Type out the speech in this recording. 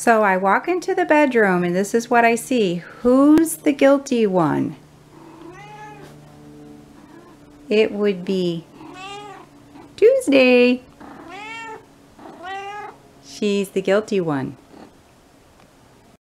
So I walk into the bedroom and this is what I see. Who's the guilty one? It would be Tuesday. She's the guilty one.